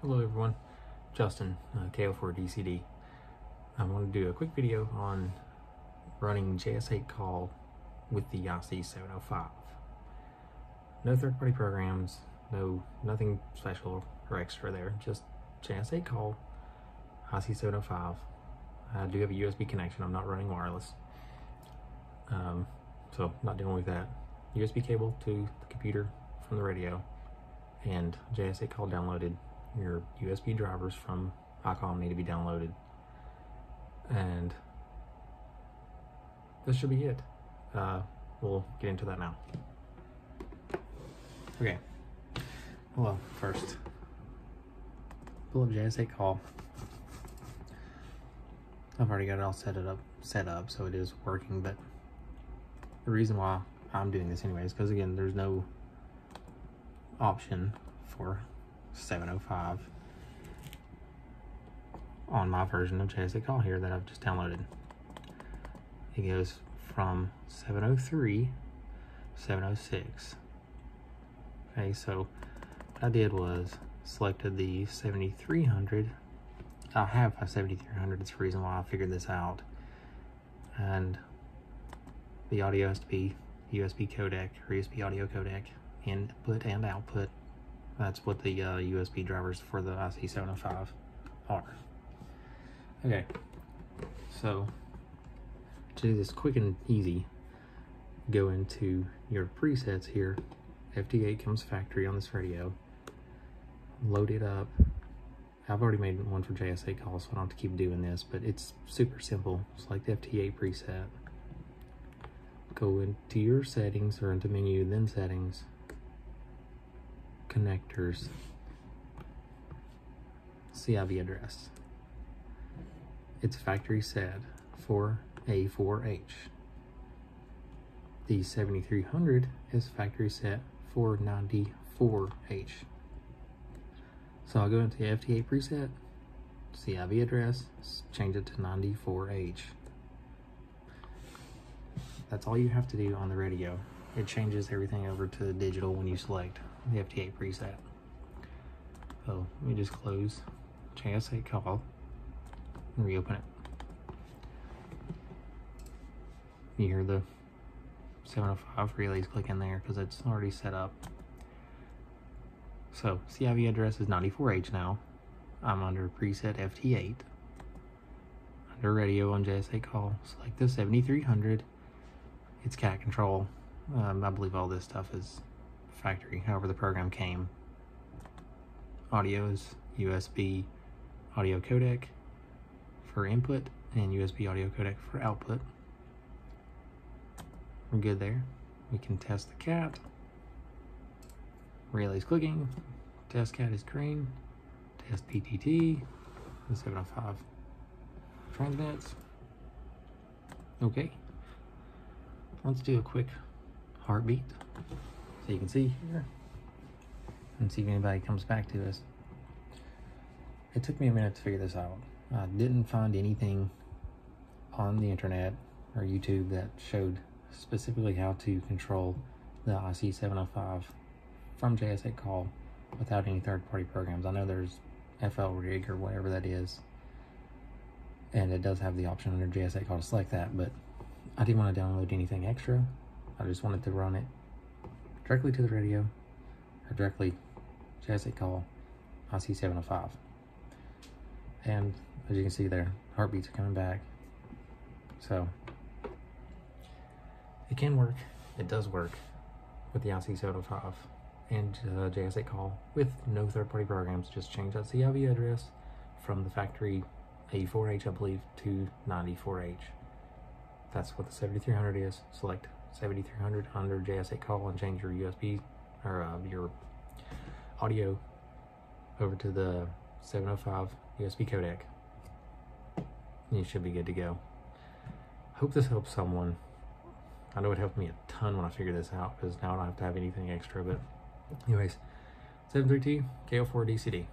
Hello everyone, Justin, uh, KO4DCD. I want to do a quick video on running JS8 call with the IC705. No third-party programs, no nothing special or extra there, just JS8 call, IC705. I do have a USB connection, I'm not running wireless. Um, so not dealing with that. USB cable to the computer from the radio and JS8 call downloaded. Your USB drivers from ICOM need to be downloaded. And this should be it. Uh, we'll get into that now. Okay. Well, first, pull up JS8 call. I've already got it all set it up, set up, so it is working. But the reason why I'm doing this anyways, because again, there's no option for 705 on my version of JS8 Call here that I've just downloaded. It goes from 703 706. Okay, so what I did was selected the 7300. I have a 7300, it's the reason why I figured this out. And the audio has to be USB codec or USB audio codec, input and output. That's what the uh, USB drivers for the IC705 are. Okay, so to do this quick and easy, go into your presets here. FT8 comes factory on this radio. Load it up. I've already made one for JS8 calls, so I don't have to keep doing this, but it's super simple. Select the FT8 preset. Go into your settings or into menu, then settings, connectors, CIV address. It's factory set for A4H. The 7300 is factory set for 94H. So I'll go into FT8 preset, CIV address, change it to 94H. That's all you have to do on the radio. It changes everything over to digital when you select the FT8 preset. So let me just close JS8 call and reopen it. You hear the 705 relays click in there because it's already set up. So CIV address is 94H now. I'm under preset FT8. Under radio on JS8 call, select the 7300. It's cat control. Um, I believe all this stuff is factory, however the program came. Audio is USB audio codec for input and USB audio codec for output. We're good there. We can test the cat. Relay's clicking. Test cat is green. Test PTT. The 705 transmits. Okay. Let's do a quick heartbeat. So you can see here and see if anybody comes back to us. It took me a minute to figure this out. I didn't find anything on the internet or YouTube that showed specifically how to control the IC705 from JS8 Call without any third-party programs. I know there's FL Rig or whatever that is, and it does have the option under JS8 Call to select that, but I didn't want to download anything extra. I just wanted to run it directly to the radio or directly JS8 Call IC705. And as you can see there, heartbeats are coming back. So it can work. It does work with the IC705 and uh, JS8 call with no third-party programs. Just change that CIV address from the factory 84H, I believe, to 94H. That's what the 7300 is. Select 7300 under JS8 call and change your USB or uh, your audio over to the 705 USB codec. You should be good to go. Hope this helps someone. I know it helped me a ton when I figured this out because now I don't have to have anything extra. But anyways, 732 KO4 DCD.